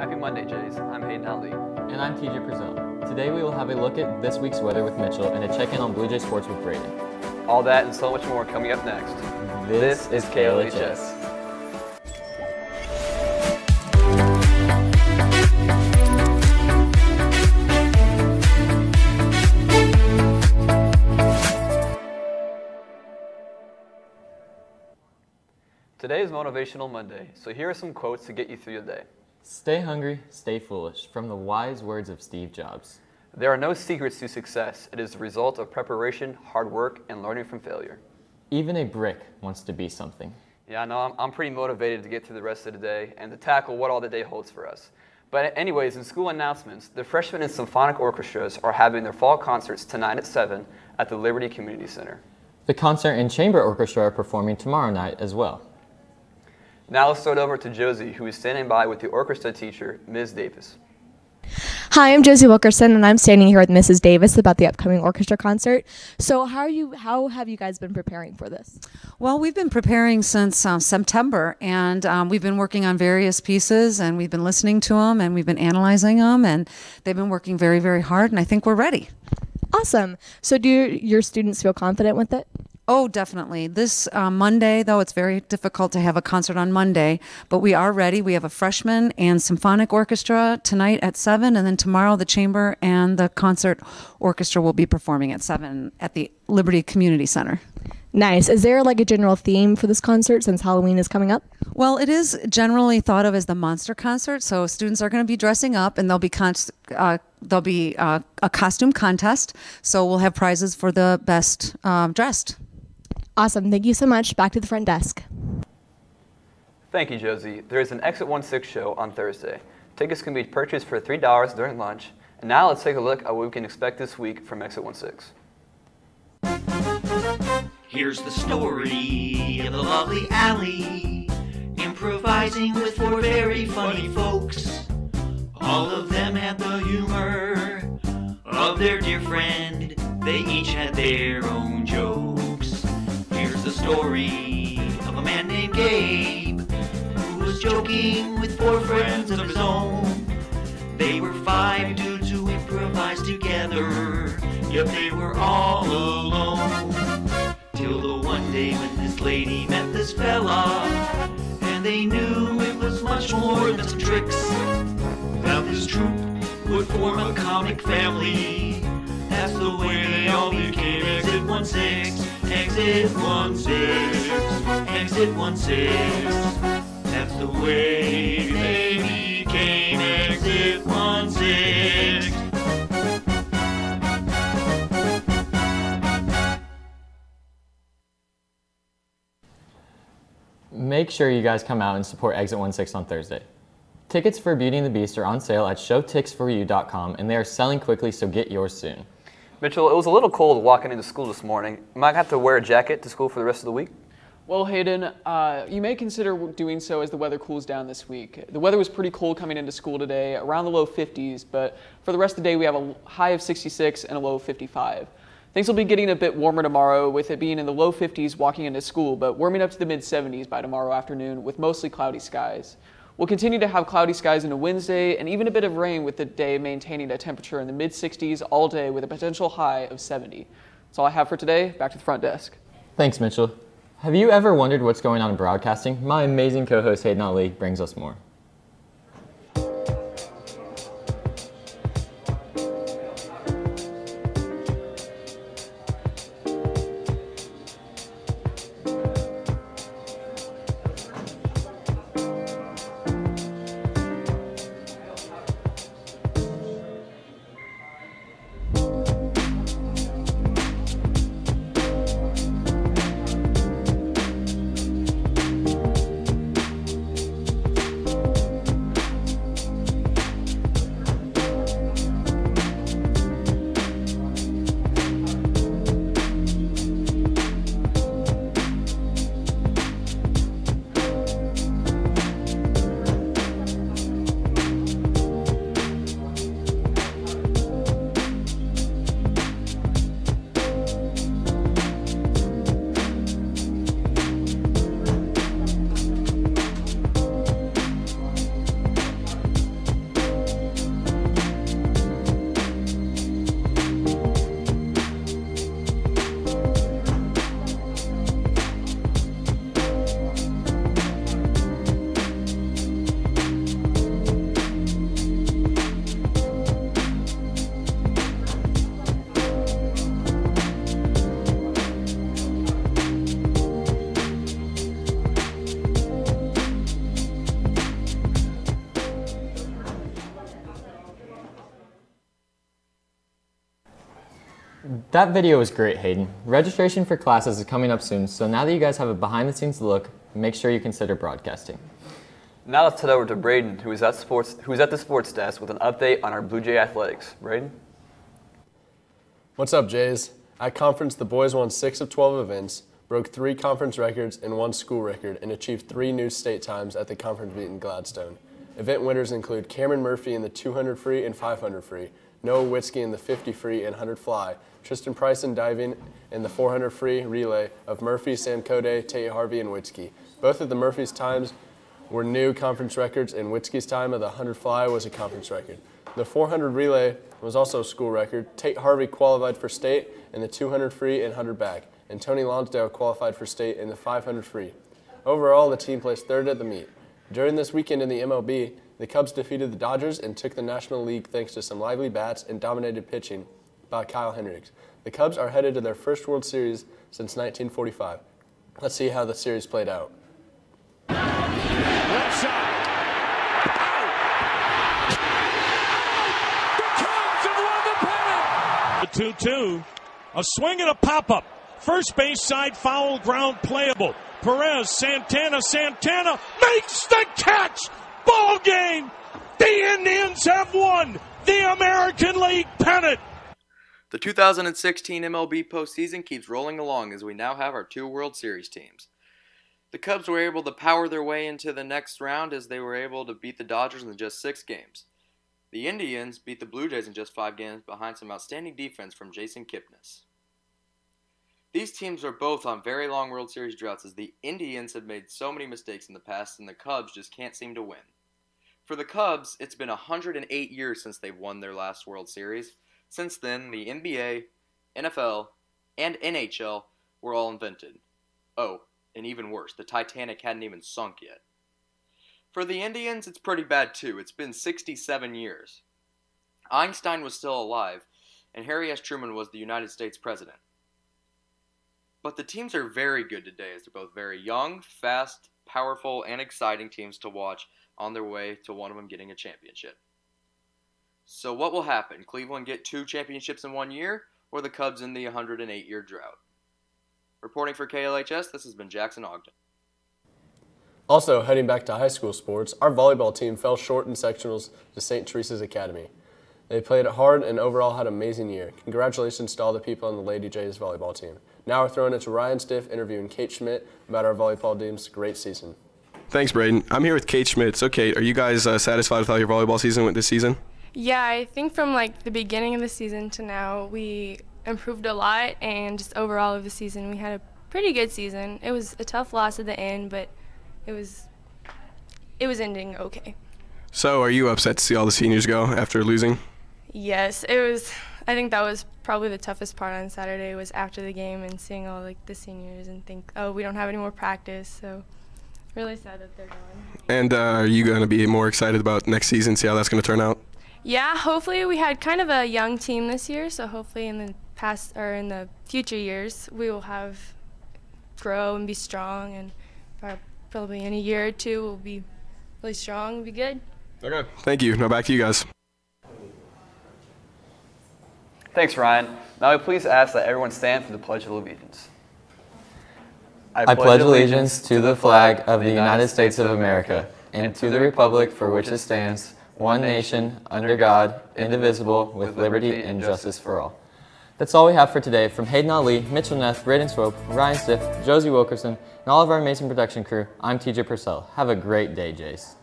Happy Monday, Jays. I'm Hayden Ali. And I'm TJ Prezone. Today we will have a look at this week's weather with Mitchell and a check in on Blue Jay Sports with Braden. All that and so much more coming up next. This, is KLHS. Today is Motivational Monday, so here are some quotes to get you through your day. Stay hungry, stay foolish, from the wise words of Steve Jobs. There are no secrets to success. It is the result of preparation, hard work, and learning from failure. Even a brick wants to be something. Yeah, I know. I'm, I'm pretty motivated to get through the rest of the day and to tackle what all the day holds for us. But anyways, in school announcements, the freshmen and symphonic orchestras are having their fall concerts tonight at 7 at the Liberty Community Center. The concert and chamber orchestra are performing tomorrow night as well. Now let's throw it over to Josie, who is standing by with the orchestra teacher, Ms. Davis. Hi, I'm Josie Wilkerson, and I'm standing here with Mrs. Davis about the upcoming orchestra concert. So, how are you? How have you guys been preparing for this? Well, we've been preparing since uh, September, and um, we've been working on various pieces, and we've been listening to them, and we've been analyzing them, and they've been working very, very hard, and I think we're ready. Awesome. So, do your students feel confident with it? Oh, definitely. This uh, Monday, though, it's very difficult to have a concert on Monday, but we are ready. We have a freshman and symphonic orchestra tonight at 7, and then tomorrow the chamber and the concert orchestra will be performing at 7 at the Liberty Community Center. Nice. Is there like a general theme for this concert since Halloween is coming up? Well, it is generally thought of as the monster concert. So students are going to be dressing up, and there'll be con- uh, there'll be uh, a costume contest. So we'll have prizes for the best um, dressed. Awesome. Thank you so much. Back to the front desk. Thank you, Josie. There is an Exit 16 show on Thursday. Tickets can be purchased for $3 during lunch. And now let's take a look at what we can expect this week from Exit 16. Here's the story of the lovely Alley, improvising with four very funny folks. All of them had the humor of their dear friend, they each had their own jokes. Story of a man named Gabe, who was joking with four friends of his own. They were five dudes who improvised together, yet they were all alone. Till the one day when this lady met this fella, and they knew it was much more than some tricks. That this troupe would form a comic family. That's the way they all became Exit 16, Exit 16, Exit 16. That's the way they became Exit 16. Make sure you guys come out and support Exit 16 on Thursday. Tickets for Beauty and the Beast are on sale at showtixforyou.com and they are selling quickly, so get yours soon. Mitchell, it was a little cold walking into school this morning. Might have to wear a jacket to school for the rest of the week. Well, Hayden, uh, you may consider doing so as the weather cools down this week. The weather was pretty cold coming into school today, around the low 50s, but for the rest of the day we have a high of 66 and a low of 55. Things will be getting a bit warmer tomorrow with it being in the low 50s walking into school, but warming up to the mid 70s by tomorrow afternoon with mostly cloudy skies. We'll continue to have cloudy skies into Wednesday and even a bit of rain with the day maintaining a temperature in the mid 60s all day with a potential high of 70. That's all I have for today. Back to the front desk. Thanks, Mitchell. Have you ever wondered what's going on in broadcasting? My amazing co-host Hayden Ali brings us more. That video was great, Hayden. Registration for classes is coming up soon, so now that you guys have a behind the scenes look, make sure you consider broadcasting. Now let's head over to Braden, who is at sports, who is at the sports desk with an update on our Blue Jay athletics. Braden. What's up, Jays? At conference, the boys won 6 of 12 events, broke three conference records and one school record, and achieved three new state times at the conference meet in Gladstone. Event winners include Cameron Murphy in the 200 free and 500 free, Noah Witzke in the 50 free and 100 fly, Tristan Price in diving in the 400 free relay of Murphy, Sam Code, Tate Harvey, and Witzke. Both of the Murphys' times were new conference records, and Witzke's time of the 100 fly was a conference record. The 400 relay was also a school record. Tate Harvey qualified for state in the 200 free and 100 back, and Tony Lonsdale qualified for state in the 500 free. Overall, the team placed third at the meet. During this weekend in the MLB, the Cubs defeated the Dodgers and took the National League thanks to some lively bats and dominated pitching by Kyle Hendricks. The Cubs are headed to their first World Series since 1945. Let's see how the series played out. Left side. Out. The Cubs have won the pennant. The 2-2. A swing and a pop-up. First base side foul ground playable. Perez, Santana, Santana makes the catch. Ball game. The Indians have won the American League pennant. The 2016 MLB postseason keeps rolling along as we now have our two World Series teams. The Cubs were able to power their way into the next round as they were able to beat the Dodgers in just six games. The Indians beat the Blue Jays in just five games behind some outstanding defense from Jason Kipnis. These teams are both on very long World Series droughts as the Indians have made so many mistakes in the past and the Cubs just can't seem to win. For the Cubs, it's been 108 years since they've won their last World Series. Since then, the NBA, NFL, and NHL were all invented. Oh, and even worse, the Titanic hadn't even sunk yet. For the Indians, it's pretty bad too. It's been 67 years. Einstein was still alive, and Harry S. Truman was the United States president. But the teams are very good today as they're both very young, fast, powerful, and exciting teams to watch on their way to one of them getting a championship. So, what will happen? Cleveland get two championships in one year, or the Cubs in the 108 year drought? Reporting for KLHS, this has been Jackson Ogden. Also, heading back to high school sports, our volleyball team fell short in sectionals to St. Teresa's Academy. They played it hard and overall had an amazing year. Congratulations to all the people on the Lady Jays volleyball team. Now we're throwing it to Ryan Stiff interviewing Kate Schmidt about our volleyball team's great season. Thanks, Braden. I'm here with Kate Schmidt. So, Kate, are you guys uh, satisfied with how your volleyball season went this season? Yeah, I think from like the beginning of the season to now, we improved a lot, and just overall of the season, we had a pretty good season. It was a tough loss at the end, but it was it was ending okay. So, are you upset to see all the seniors go after losing? Yes, it was. I think that was probably the toughest part on Saturday was after the game and seeing all like the seniors and think, oh, we don't have any more practice, so really sad that they're gone. And uh, are you going to be more excited about next season? See how that's going to turn out? Yeah, hopefully we had kind of a young team this year, so hopefully in the past or in the future years we will have grow and be strong, and probably in a year or two we'll be really strong, and be good. Okay. Thank you. Now back to you guys. Thanks, Ryan. Now, I please ask that everyone stand for the Pledge of Allegiance. I pledge allegiance to the flag of the United States of America and to the republic for which it stands, one nation, under God, indivisible, with liberty and justice for all. That's all we have for today. From Hayden Ali, Mitchell Neff, Braden Swope, Ryan Stiff, Josie Wilkerson, and all of our amazing production crew, I'm TJ Purcell. Have a great day, Jays.